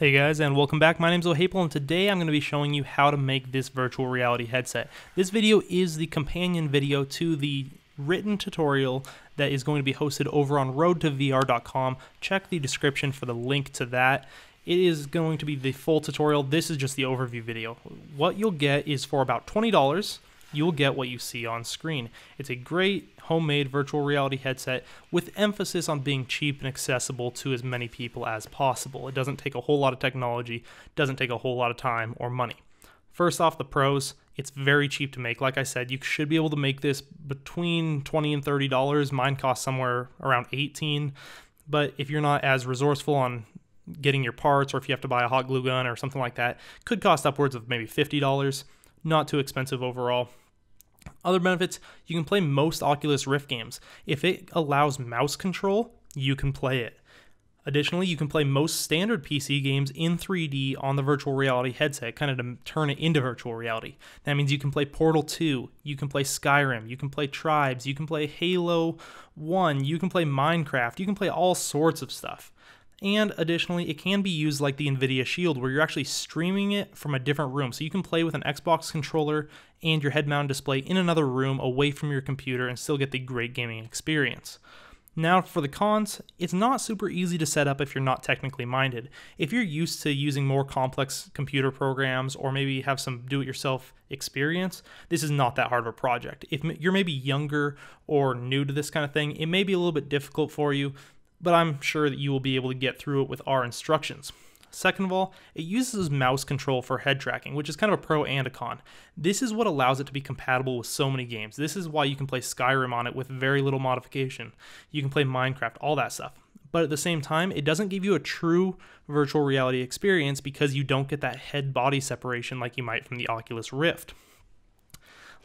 Hey guys and welcome back. My name is Ohaple and today I'm going to be showing you how to make this virtual reality headset. This video is the companion video to the written tutorial that is going to be hosted over on roadtovr.com. Check the description for the link to that. It is going to be the full tutorial. This is just the overview video. What you'll get is for about $20 you'll get what you see on screen. It's a great homemade virtual reality headset with emphasis on being cheap and accessible to as many people as possible. It doesn't take a whole lot of technology, doesn't take a whole lot of time or money. First off, the pros, it's very cheap to make. Like I said, you should be able to make this between 20 and $30. Mine costs somewhere around 18. But if you're not as resourceful on getting your parts or if you have to buy a hot glue gun or something like that, could cost upwards of maybe $50. Not too expensive overall. Other benefits, you can play most Oculus Rift games. If it allows mouse control, you can play it. Additionally, you can play most standard PC games in 3D on the virtual reality headset, kind of to turn it into virtual reality. That means you can play Portal 2, you can play Skyrim, you can play Tribes, you can play Halo 1, you can play Minecraft, you can play all sorts of stuff. And additionally, it can be used like the NVIDIA Shield, where you're actually streaming it from a different room. So you can play with an Xbox controller and your head mounted display in another room away from your computer and still get the great gaming experience. Now, for the cons, it's not super easy to set up if you're not technically minded. If you're used to using more complex computer programs or maybe have some do it yourself experience, this is not that hard of a project. If you're maybe younger or new to this kind of thing, it may be a little bit difficult for you, but I'm sure that you will be able to get through it with our instructions. Second of all, it uses mouse control for head tracking, which is kind of a pro and a con. This is what allows it to be compatible with so many games. This is why you can play Skyrim on it with very little modification. You can play Minecraft, all that stuff. But at the same time, it doesn't give you a true virtual reality experience because you don't get that head body separation like you might from the Oculus Rift.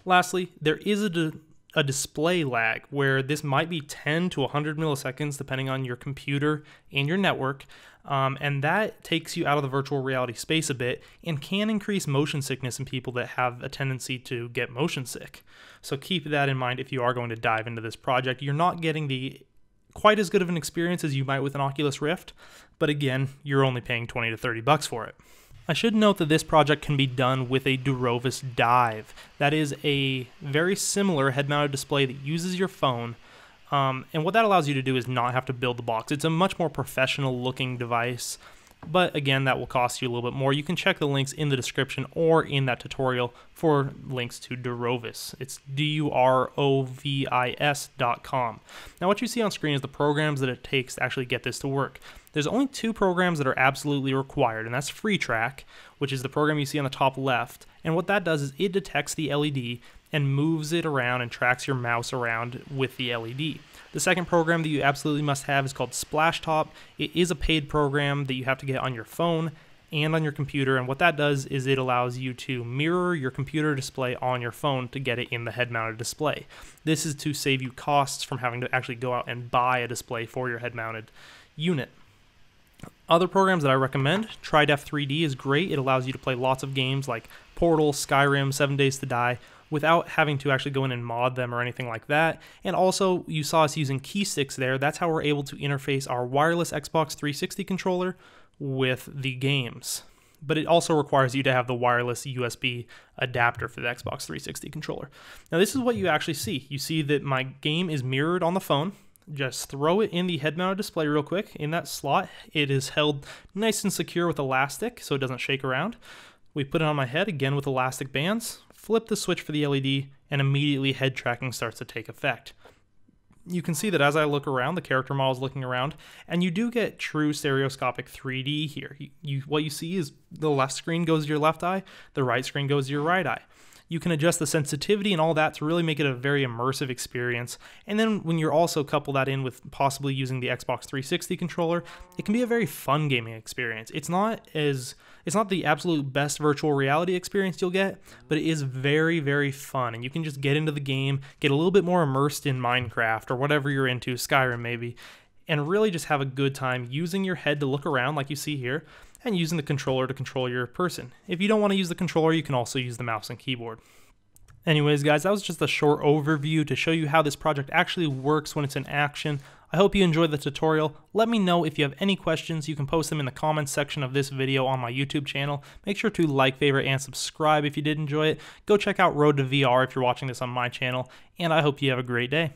Lastly, there is a a display lag where this might be 10 to 100 milliseconds depending on your computer and your network. Um, and that takes you out of the virtual reality space a bit and can increase motion sickness in people that have a tendency to get motion sick. So keep that in mind if you are going to dive into this project. You're not getting the quite as good of an experience as you might with an Oculus Rift, but again, you're only paying 20 to 30 bucks for it. I should note that this project can be done with a Durovis Dive. That is a very similar head-mounted display that uses your phone, um, and what that allows you to do is not have to build the box. It's a much more professional looking device but again, that will cost you a little bit more. You can check the links in the description or in that tutorial for links to Durovis. It's D-U-R-O-V-I-S dot com. Now what you see on screen is the programs that it takes to actually get this to work. There's only two programs that are absolutely required, and that's FreeTrack, which is the program you see on the top left. And what that does is it detects the LED and moves it around and tracks your mouse around with the LED. The second program that you absolutely must have is called Splashtop. It is a paid program that you have to get on your phone and on your computer. And what that does is it allows you to mirror your computer display on your phone to get it in the head mounted display. This is to save you costs from having to actually go out and buy a display for your head mounted unit. Other programs that I recommend, TriDef 3D is great. It allows you to play lots of games like Portal, Skyrim, 7 Days to Die without having to actually go in and mod them or anything like that. And also, you saw us using key sticks there. That's how we're able to interface our wireless Xbox 360 controller with the games. But it also requires you to have the wireless USB adapter for the Xbox 360 controller. Now, this is what you actually see. You see that my game is mirrored on the phone. Just throw it in the head mounted display real quick. In that slot, it is held nice and secure with elastic so it doesn't shake around. We put it on my head again with elastic bands flip the switch for the LED, and immediately head tracking starts to take effect. You can see that as I look around, the character model is looking around, and you do get true stereoscopic 3D here. You, you, what you see is the left screen goes to your left eye, the right screen goes to your right eye. You can adjust the sensitivity and all that to really make it a very immersive experience. And then when you're also couple that in with possibly using the Xbox 360 controller, it can be a very fun gaming experience. It's not as it's not the absolute best virtual reality experience you'll get, but it is very very fun and you can just get into the game, get a little bit more immersed in Minecraft or whatever you're into, Skyrim maybe, and really just have a good time using your head to look around like you see here and using the controller to control your person. If you don't want to use the controller, you can also use the mouse and keyboard. Anyways, guys, that was just a short overview to show you how this project actually works when it's in action. I hope you enjoyed the tutorial. Let me know if you have any questions. You can post them in the comments section of this video on my YouTube channel. Make sure to like, favorite, and subscribe if you did enjoy it. Go check out Road to VR if you're watching this on my channel, and I hope you have a great day.